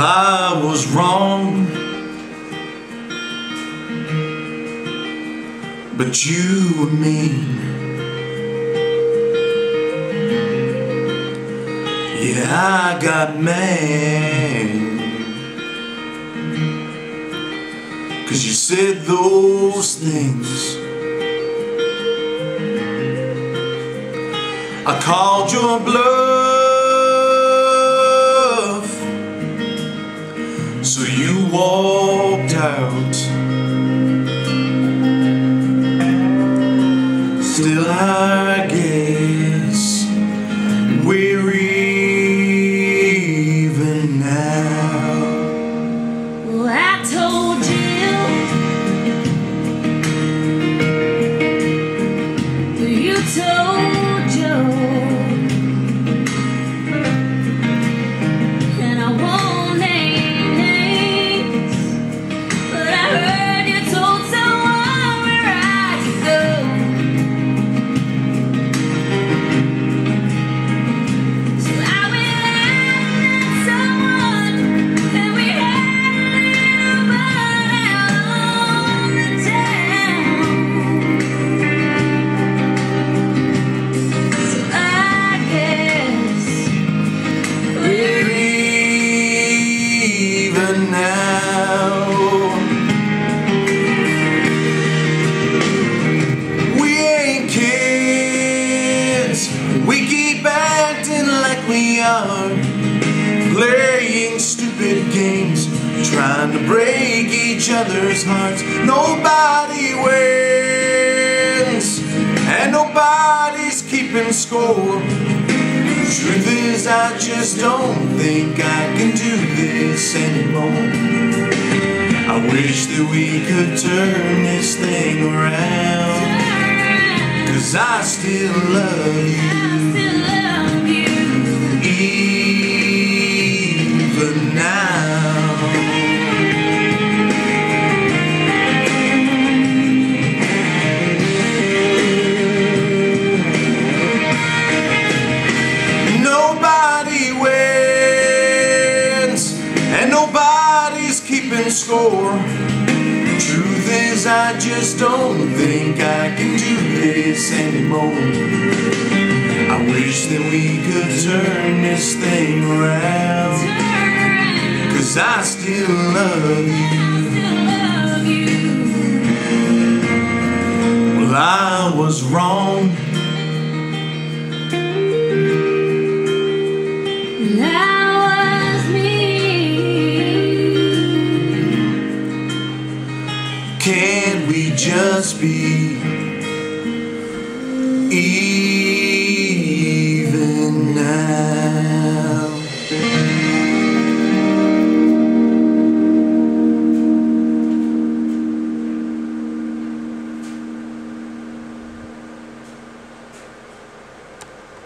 I was wrong. But you were mean. Yeah, I got mad. Cause you said those things. I called you a blood. Out. Still, I now. We ain't kids. We keep acting like we are. Playing stupid games, trying to break each other's hearts. Nobody wins, and nobody's keeping score. Truth is, I just don't think I can do this anymore. I wish that we could turn this thing around. Cause I still love you, nobody's keeping score. Truth is, I just don't think I can do this anymore. I wish that we could turn this thing around. Cause I still love you. Well, I was wrong. Just be even